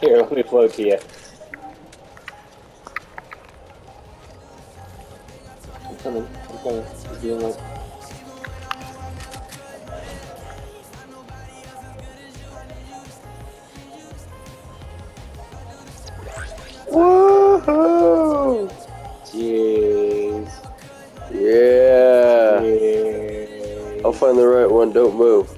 Here, let me float to you. I'm coming. I'm coming. I'm doing like. Woohoo! Jeez. Yeah. Jeez. I'll find the right one. Don't move.